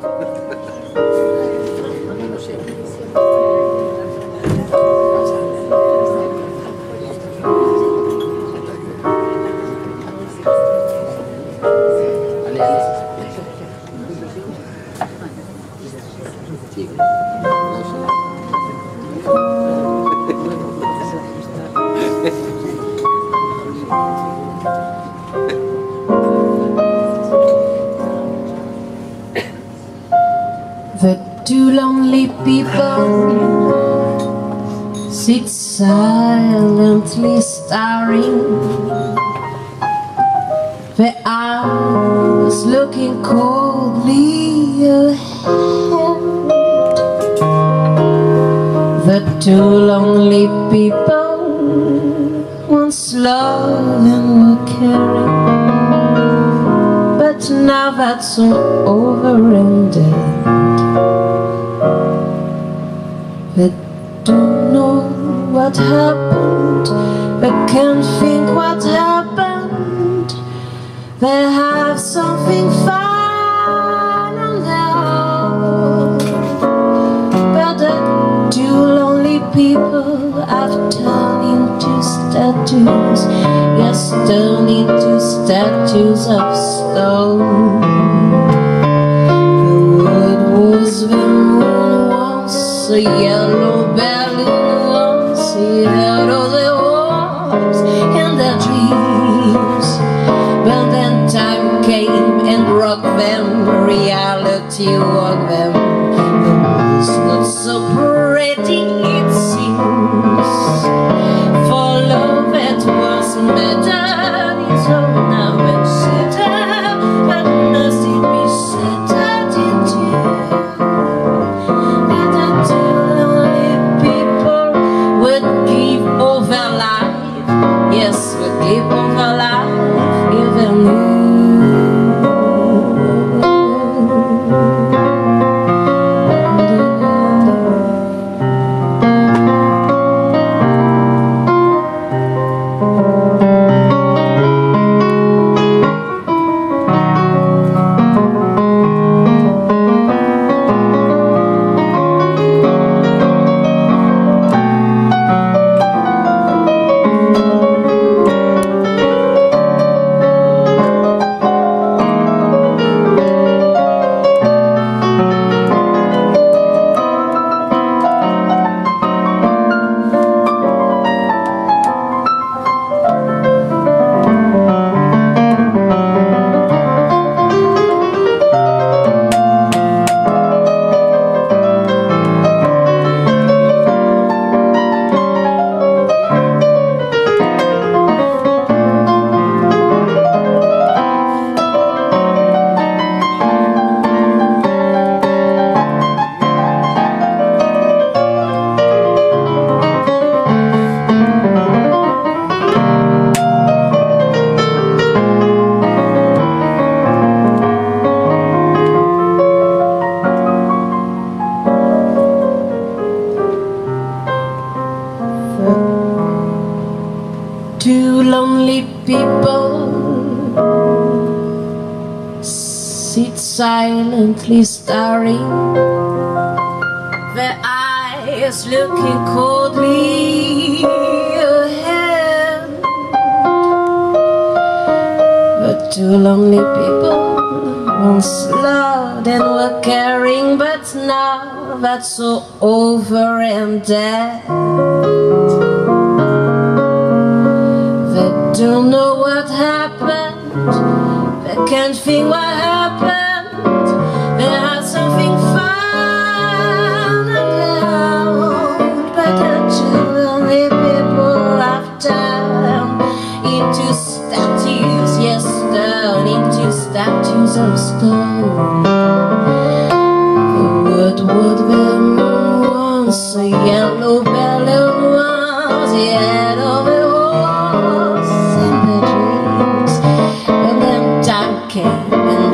面白い。The two lonely people sit silently staring. Their eyes looking coldly ahead. The two lonely people once loved and were caring. But now that's all over and dead. They don't know what happened, they can't think what happened. They have something their own. But the two lonely people have turned into statues, yes, turned into statues of stone. The word was the moon once, a yellow so Two lonely people sit silently staring, their eyes looking coldly ahead. But two lonely people once loved and were caring, but now that's all over and dead. Don't know what happened. They can't think what happened. They had something fun and loud, but lonely people have turned into statues. Yes, turned into statues of stone. The word would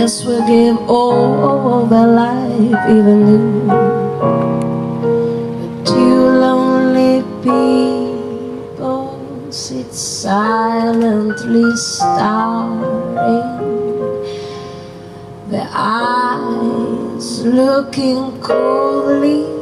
live all their life even knew. But lonely people sit silently staring, their eyes looking coldly